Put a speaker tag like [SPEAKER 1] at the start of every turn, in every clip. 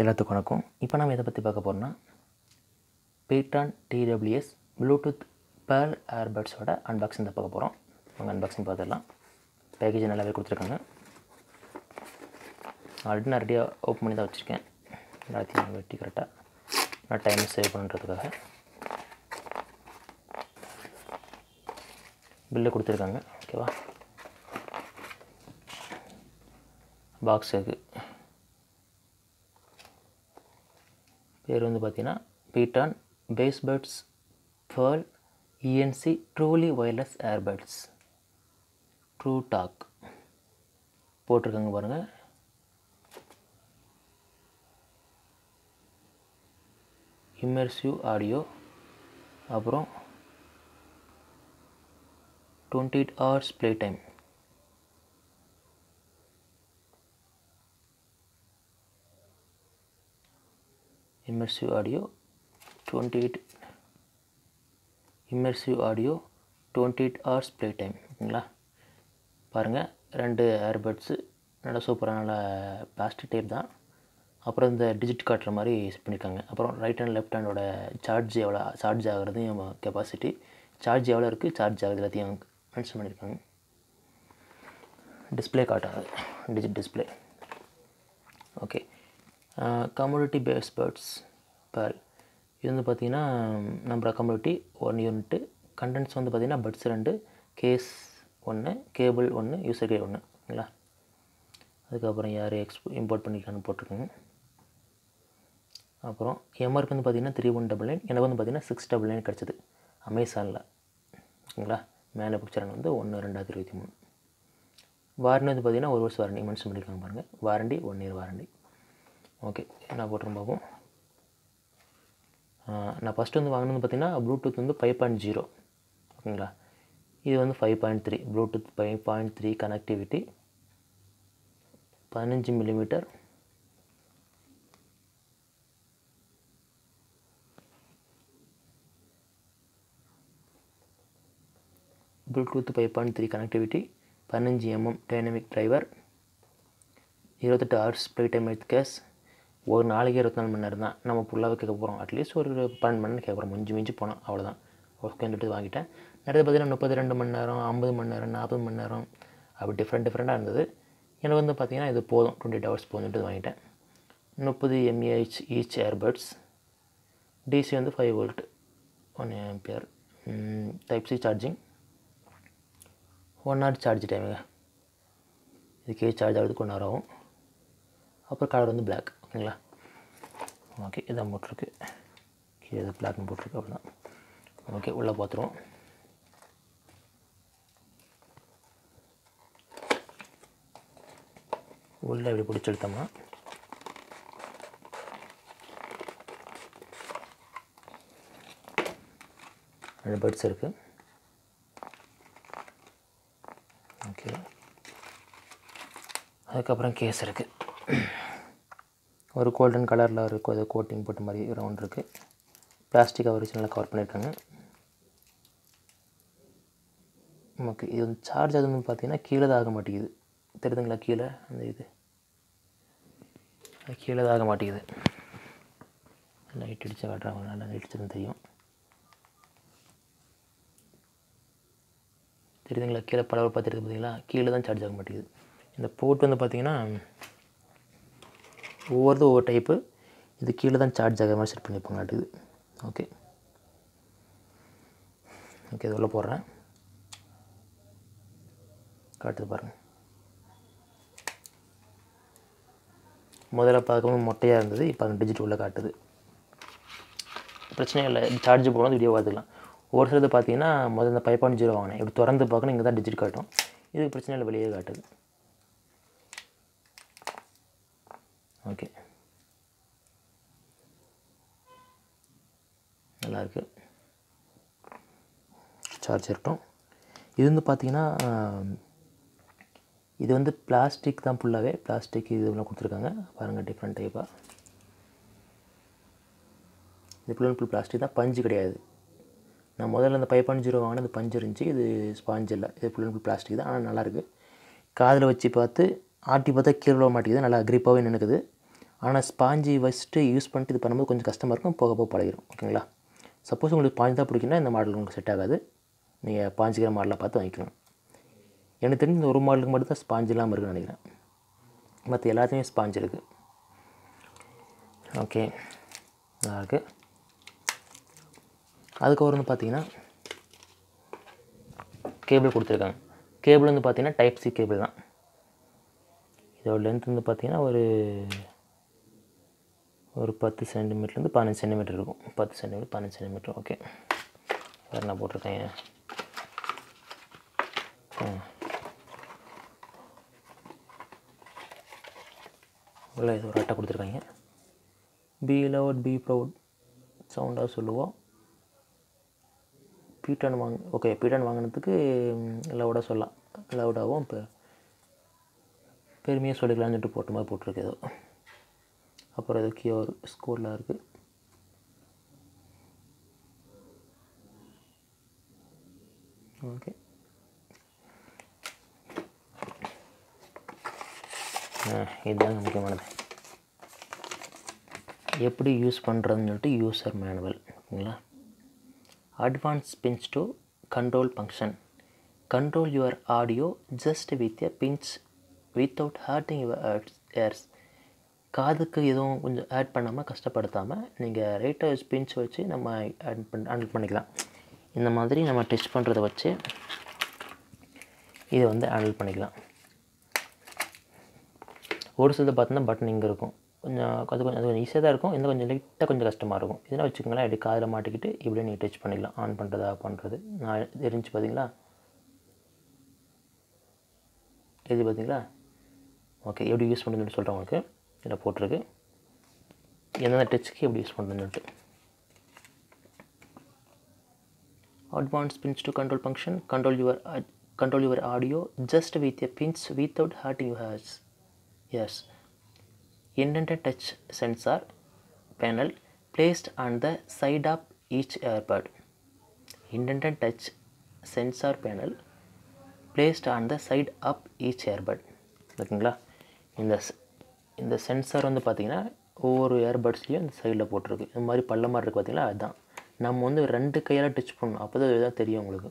[SPEAKER 1] எல்லாத்துக்கும் வணக்கம். இப்போ நம்ம இதை பற்றி பார்க்க போகிறோம்னா பீட்டான் டிடபிள்யூஎஸ் ப்ளூடூத் பேர்ல் ஏர்பட்ஸோட அன்பாக்சிங் தான் பார்க்க போகிறோம் அவங்க அன்பாக்சிங் பார்த்துடலாம். பேக்கேஜ் நல்லாவே கொடுத்துருக்காங்க. ஆல்ரெடி நான் ரெடியாக ஓப்பன் பண்ணி தான் வச்சுருக்கேன். எல்லாத்தையும் வெட்டி கரெக்டாக நான் டைம் சேவ் பண்ணுறதுக்காக. பில்லு கொடுத்துருக்காங்க. ஓகேவா பாக்ஸ் இருக்குது பேர் வந்து பார்த்தீங்கன்னா pTron Bassbuds Pearl ENC truly wireless earbuds true talk போட்டிருக்காங்க பாருங்கள் இம்மர்சிவ் ஆடியோ அப்புறம் twenty eight hours play time immersive audio 28 immersive audio 28 hours play time ஓகேங்களா? பாருங்கள் ரெண்டு ஏர்பட்ஸு நல்லா சூப்பராக நல்லா பிளாஸ்டிக் டைப் தான். அப்புறம் இந்த டிஜிட் காட்டுற மாதிரி செட் பண்ணியிருக்காங்க. அப்புறம் ரைட் ஹேண்ட் லெஃப்ட் ஹேண்டோட சார்ஜ் எவ்வளோ சார்ஜ் ஆகிறதையும் கெப்பாசிட்டி சார்ஜ் எவ்வளோ இருக்குது சார்ஜ் ஆகுது எல்லாத்தையும் மென்ஷன் பண்ணியிருக்காங்க. டிஸ்பிளே காட்டாது digit display okay community Bassbuds பேர். இது வந்து பார்த்திங்கன்னா நம்ம கம்யூனிட்டி ஒன் யூனிட்டு கண்டென்ட்ஸ் வந்து பார்த்திங்கன்னா பட்ஸ் ரெண்டு கேஸ் ஒன்று கேபிள் ஒன்று யூசர் கே ஒன்று ஓகேங்களா அதுக்கப்புறம் யார் எக்ஸ்போ இம்போர்ட் பண்ணிக்கலான்னு போட்டிருக்கோங்க அப்புறம் எம்ஆர்பி வந்து பார்த்திங்கன்னா த்ரீ ஒன் டபுள் நைன் எனக்கு வந்து பார்த்திங்கன்னா சிக்ஸ் டபுள் நைன் கிடச்சிது. அமேசானில் ஓகேங்களா? மேலே பிக்சர் வந்து ஒன்று ரெண்டாயிரத்தி இருபத்தி மூணு. வாரண்டி வந்து பார்த்திங்கன்னா ஒரு வருஷம் வாரண்டி மென்ஷன் பண்ணியிருக்காங்க பாருங்கள் warranty one year warranty okay என்ன போட்டுரும் பார்ப்போம். நான் ஃபஸ்ட்டு வந்து வாங்கினது பார்த்தீங்கன்னா ப்ளூடூத் வந்து ஃபைவ் பாயிண்ட் ஜீரோ ஓகேங்களா? இது வந்து five point three Bluetooth five point three connectivity பதினஞ்சு millimetre Bluetooth five point three connectivity பதினஞ்சு எம்எம் டைனமிக் டிரைவர் இருபத்தெட்டு hours play time with case ஒரு நாளைக்கு இருபத்தி நாலு மணி நேரம் தான். நம்ம ஃபுல்லாகவே கேட்க போகிறோம் அட்லீஸ்ட் ஒரு பன்னெண்டு மணி நேரம் கேட்க போகிறோம் மிஞ்சி மிஞ்சி போனோம். அவ்வளோதான் ஓகேன்னு சொல்லிட்டு வாங்கிட்டேன். நிறைய பார்த்தீங்கன்னா முப்பத்தி ரெண்டு மணி நேரம் ஐம்பது மணி நேரம் நாற்பது மணி நேரம். அப்படி டிஃப்ரெண்ட் டிஃப்ரெண்ட்டாக இருந்தது. எனக்கு வந்து பார்த்திங்கன்னா இது போதும். டுவெண்ட்டி எயிட் ஹவர்ஸ் போதும் வாங்கிட்டேன். முப்பது எம்ஏஹெச் ஈச் ஏர்பட்ஸ் டிசி வந்து five volt one ampere type C charging one hour charge டைமுங்க இதுக்கே சார்ஜ் ஆகிறதுக்கு ஒன் ஹவர் ஆகும். அப்புறம் கலர் வந்து பிளாக் ஓகேங்களா? ஓகே இதான் போட்டிருக்கு. கீழே இது பிளாக்னு போட்டிருக்கு அவ்வளோதான் ஓகே உள்ளே பார்த்துருவோம் உள்ளே இப்படி பிடிச்சி எடுத்தோம்னா ரெண்டு பேர்ட்ஸ் இருக்குது ஓகே. அதுக்கப்புறம் கேஸ் இருக்குது ஒரு கோல்டன் கலரில் ஒரு அது கோட்டிங் போட்ட மாதிரி ரவுண்ட் இருக்குது பிளாஸ்டிக் கவர் வச்சு நல்லா கவர் பண்ணியிருக்காங்க நமக்கு இது வந்து சார்ஜ் அது வந்து பார்த்திங்கன்னா கீழே தான் ஆக மாட்டேங்குது. தெரியுதுங்களா கீழே? அந்த இது. கீழே தான் ஆக மாட்டேங்குது. லைட் அடித்து காட்டுறாங்க நல்லா லைட் அடிச்சதுன்னு தெரியும். தெரியுதுங்களா? கீழே பலவர் பார்த்துருக்கு பார்த்தீங்களா கீழே தான் சார்ஜ் ஆக மாட்டேங்குது. இந்த போர்ட் வந்து பார்த்திங்கன்னா ஒவ்வொருது ஒவ்வொரு டைப்பு இது கீழே தான் சார்ஜ் ஆகிற மாதிரி செட் பண்ணியிருப்பாங்க ஓகே ஓகே இது உள்ளே போடுறேன். காட்டுது பாருங்கள் முதல்ல பார்க்கும்போது மொட்டையாக இருந்தது இப்போ அந்த டிஜிட் உள்ளே காட்டுது. பிரச்சனை இல்லை சார்ஜ் போடும்போது வீடியோ பார்த்துக்கலாம் ஒரு சிலது பார்த்தீங்கன்னா முதல்ல இந்த ஃபைவ் பாயிண்ட் ஜீரோ வாங்கினேன். இப்படி திறந்து பார்க்கணும் இங்கே தான் டிஜிட் காட்டும். இதுக்கு பிரச்சனை இல்லை வெளியே காட்டுது ஓகே நல்லாயிருக்கு. சார்ஜ் இருக்கட்டும். இது வந்து பார்த்திங்கன்னா இது வந்து பிளாஸ்டிக் தான் ஃபுல்லாகவே பிளாஸ்டிக் இதுலாம் கொடுத்துருக்காங்க. பாருங்கள் டிஃப்ரெண்ட் டைப்பாக இது ஃபுல் அண்ட் ஃபுல் பிளாஸ்டிக் தான். பஞ்சு கிடையாது. நான் முதல்ல அந்த ஃபைவ் ஜீரோ வாங்கினது பஞ்சு இருந்துச்சு. இது ஸ்பாஞ்ச் இல்லை. இது ஃபுல் அண்ட் ஃபுல் பிளாஸ்டிக் தான். ஆனால் நல்லாயிருக்கு. காதில் வச்சு பார்த்து ஆட்டி பார்த்தா கீழே விழ மாட்டேங்குது நல்லா க்ரிப்பாகவே நினைக்குது ஆனால் ஸ்பாஞ்சி வச்சுட்டு யூஸ் பண்ணிட்டு இது பண்ணும்போது கொஞ்சம் கஷ்டமாக இருக்கும். போக போக பழகிடும் ஓகேங்களா? சப்போஸ் உங்களுக்கு பாஞ்சு தான் பிடிக்குன்னா இந்த மாடல் உங்களுக்கு செட் ஆகாது. நீங்கள் பாஞ்சிக்கிற மாடலாக பார்த்து வாங்கிக்கணும். எனக்கு தெரிஞ்ச இந்த ஒரு மாடலுக்கு மட்டும் தான் ஸ்பாஞ்ச் இல்லாமல் இருக்குன்னு நினைக்கிறேன். மற்ற எல்லாத்தையுமே ஸ்பாஞ்ச் இருக்குது ஓகே நல்லா இருக்குது அதுக்கப்புறம் வந்து பார்த்தீங்கன்னா கேபிள் கொடுத்துருக்காங்க. கேபிள் வந்து பார்த்தீங்கன்னா டைப் சி கேபிள் தான். இதோட லென்த் வந்து பார்த்திங்கன்னா ஒரு ஒரு பத்து சென்டிமீட்டர்லேருந்து பதினஞ்சு சென்டிமீட்டர் இருக்கும். பத்து சென்டிமீட்டர் பதினஞ்சு சென்டிமீட்டர். ஓகே. வேறு என்ன போட்டிருக்கேன்? உள்ள இது ஒரு அட்டை கொடுத்துருக்காங்க. பி லவுட் பி ப்ரௌட் சவுண்டாக சொல்லுவோம் பீட்டன் வாங்க ஓகே பீட்டன் வாங்கினதுக்கு லவுடாக சொல்லலாம். லவுடாகவும் இப்போ பெருமையாக சொல்லிக்கலாம்னு சொல்லிட்டு போட்ட மாதிரி போட்டிருக்கு ஏதோ. அப்புறம் ஏதோ கியோர் ஸ்கூலில் இருக்குது ஓகே. இதுதான் முக்கியமானது. எப்படி யூஸ் பண்ணுறதுன்னு சொல்லிட்டு யூசர் மேனுவல் ஓகேங்களா? Advance pinch to control function control your audio just with a pinch without hurting your ears காதுக்கு எதுவும் கொஞ்சம் ஆட் பண்ணாமல் கஷ்டப்படுத்தாமல் நீங்கள் ரைட்டை பின்ச் வச்சு நம்ம ஆட் பண்ண ஹேண்டில் பண்ணிக்கலாம். இந்த மாதிரி நம்ம டெஸ்ட் பண்ணுறத வச்சு இதை வந்து ஹேண்டில் பண்ணிக்கலாம். ஒரு சிலது பார்த்தோன்னா பட்டன் இங்கே இருக்கும். கொஞ்சம் அது கொஞ்சம் அது கொஞ்சம் ஈஸியாக தான் இருக்கும். இன்னும் கொஞ்சம் லைட்டாக கொஞ்சம் கஷ்டமாக இருக்கும். இதெல்லாம் வச்சுக்கோங்களேன் இப்படி காதில் மாட்டிக்கிட்டு இப்படியே நீங்கள் டச் பண்ணிக்கலாம். ஆன் பண்ணுறதா பண்ணுறது நான் தெரிஞ்சு பார்த்தீங்களா? இது பார்த்தீங்களா? ஓகே எப்படி யூஸ் பண்ணுறதுன்னு சொல்கிறேன் உங்களுக்கு. இதில் போட்டிருக்கு எந்தெந்த டச்சுக்கு எப்படி யூஸ் பண்ணுறதுன்னு சொல்லிட்டு advanced pinch to control function control your uh, control your audio just with a pinch without hurting your ears yes indented touch sensor panel placed on the side of each earbud indented touch sensor panel placed on the side of each earbud ஓகேங்களா இந்த s- இந்த sensor வந்து பார்த்தீங்கன்னா ஒவ்வொரு ஏர்பட்ஸ்லேயும் இந்த சைடில் போட்டிருக்கு. இந்த மாதிரி பள்ள மாதிரி இருக்குது பார்த்திங்களா அதுதான் நம்ம வந்து ரெண்டு கையால் டச் பண்ணணும். அப்போ தான் இதுதான் தெரியும் உங்களுக்கு.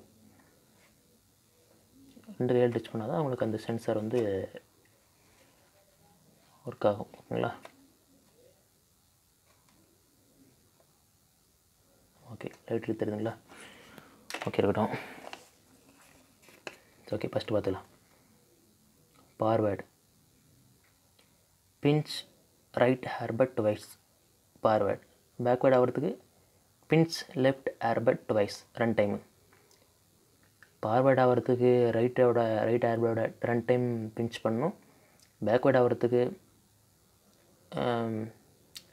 [SPEAKER 1] ரெண்டு கையால் டச் பண்ணால் தான் உங்களுக்கு அந்த சென்சார் வந்து ஒர்க் ஆகும். ஓகேங்களா? ஓகே லைட் தெரியுதுங்களா? ஓகே இருக்கட்டும். ஓகே ஃபஸ்ட்டு பார்த்துக்கலாம் forward pinch right earbud twice forward backward ஆகிறதுக்கு pinch left earbud twice run time forward ஆகிறதுக்கு ரைட்டோட ரைட் ஹேர்போட ரன் டைம் பின்ச் பண்ணணும் பேக்வேர்ட் ஆகிறதுக்கு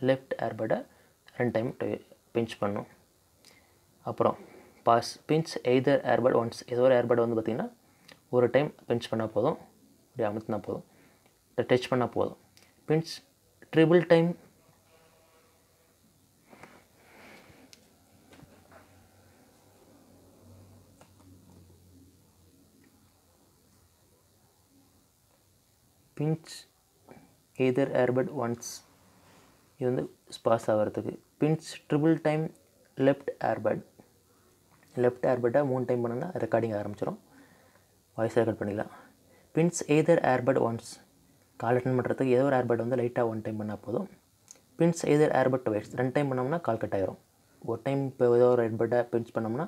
[SPEAKER 1] லெஃப்ட் ஹேர்படை ரன் டைம் பின்ச் பண்ணும். அப்புறம் pause pinch either earbud once ஏதோ ஒரு ஏர்பட் வந்து பார்த்திங்கன்னா ஒரு டைம் பின்ச் பண்ணால் போதும். இப்படி அமுத்தினா போதும். டச் பண்ணால் போதும். Pinch triple time pinch either earbud once இது வந்து ஸ்பாஸ் ஆகிறதுக்கு pinch triple time left earbud left ஏர்பட்டாக மூணு டைம் பண்ணோம்னா ரெக்கார்டிங் ஆரம்பிச்சிடும் வாய்ஸ் ரெக்கார்ட் பண்ணிக்கலாம் pinch either earbud once call attend பண்ணுறதுக்கு ஏதோ ஒரு ஏர்பட் வந்து லைட்டாக ஒன் டைம் பண்ணால் போதும். பின்ஸ் எதிர் ஏர்பட் வைஸ் ரெண்டு டைம் பண்ணோம்னா கால் கட் ஆயிரும். ஒரு டைம் இப்போ ஏதோ ஒரு ஏர்பட்டை பின்ச் பண்ணோம்னா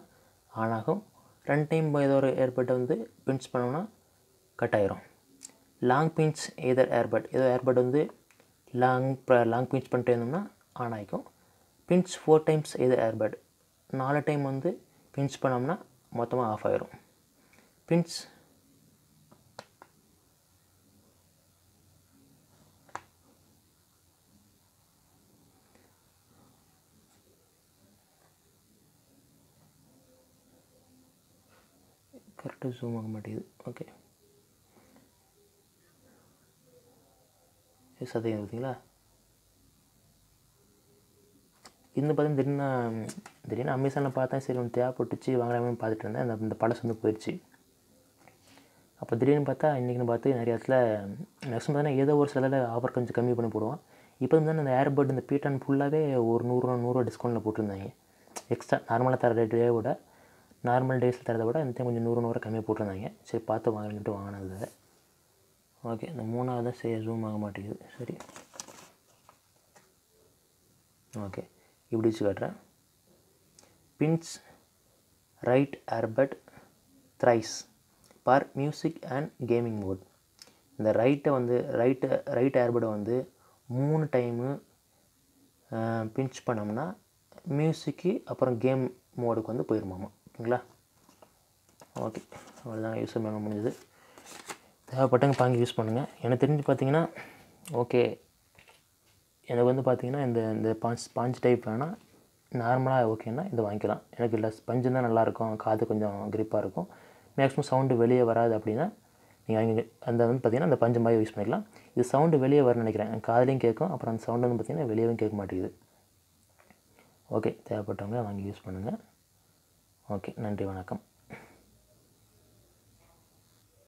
[SPEAKER 1] ஆன் ஆகும். ரெண்டு டைம் ஏதோ ஒரு ஏர்பட்டை வந்து பின்ஸ் பண்ணோம்னா கட் ஆயிரும். லாங் பின்ஸ் எய்தர் ஏர்பட் ஏதோ ஏர்பட் வந்து லாங் லாங் பின்ச் பண்ணிட்டே இருந்தோம்னா ஆன் ஆகிக்கும் pinch four times either earbud நாலு டைம் வந்து பின்ச் பண்ணோம்னா மொத்தமாக ஆஃப் ஆயிரும். பின்ஸ் கரெக்டாக ஜூம் ஆக மாட்டேங்குது. ஓகே சதைங்க பார்த்தீங்களா? இந்த பார்த்தீங்கன்னா திடீர்னு திடீர்னு அமேசானில் பார்த்தேன். சரி ஒன்று தேவைப்பட்டுச்சு வாங்கலாமே பார்த்துட்டு இருந்தேன். அந்த இந்த பழசு வந்து போயிடுச்சு அப்போ திடீர்னு பார்த்தா இன்றைக்கின்னு பார்த்து நிறைய இடத்துல மேக்ஸிமம் பார்த்தீங்கன்னா ஏதோ ஒரு சில ஆஃபர் கொஞ்சம் கம்மி பண்ணி போடுவான் இப்போ வந்து அந்த ஏர்பட் இந்த பீட்டான் ஃபுல்லாகவே ஒரு நூறுரூவா நூறுரூவா டிஸ்கவுண்ட்டில் போட்டிருந்தாங்க. எக்ஸ்ட்ரா நார்மலாக தர ரேட்டே விட. நார்மல் டேஸில் தரதை விட இந்த கொஞ்சம் நூறு நூறு கம்மியாக போட்டிருந்தாங்க. சரி பார்த்து வாங்கிட்டு வாங்கினது ஓகே இந்த மூணாவது தான் சரி ஜூம் ஆக மாட்டேங்குது. சரி. ஓகே இப்படி வச்சு காட்டுறேன். Pinch right earbud thrice for music and gaming mode இந்த ரைட்டை வந்து ரைட்டு ரைட் ஏர்படை வந்து மூணு டைமு பின்ச் பண்ணோம்னா மியூசிக்கு அப்புறம் கேம் மோடுக்கு வந்து போயிருமாமா? ஓகேங்களா? ஓகே அவ்வளோதான் யூஸ் பண்ண முடிஞ்சது. தேவைப்பட்டவங்க பாங்கி யூஸ் பண்ணுங்கள் எனக்கு தெரிஞ்சு பார்த்தீங்கன்னா ஓகே எனக்கு வந்து பார்த்தீங்கன்னா இந்த இந்த பாஞ்ச் பாஞ்ச் டைப் வேணால் நார்மலாக ஓகேன்னா இதை வாங்கிக்கலாம். எனக்கு இல்லை ஸ்பஞ்சு தான் நல்லாயிருக்கும் காது கொஞ்சம் கிரிப்பாக இருக்கும். மேக்ஸிமம் சவுண்டு வெளியே வராது அப்படின்னா நீங்கள் வாங்கி அந்த வந்து பார்த்தீங்கன்னா அந்த பஞ்சு மாதிரி யூஸ் பண்ணிக்கலாம். இது சவுண்டு வெளியே வரணும்னு நினைக்கிறேன். காதுலேயும் கேட்கும் அப்புறம் அந்த சவுண்டு வந்து பார்த்தீங்கன்னா வெளியேவும் கேட்க மாட்டேங்குது. ஓகே தேவைப்பட்டவங்க வாங்கி யூஸ் பண்ணுங்கள் ஓகே நன்றி வணக்கம்.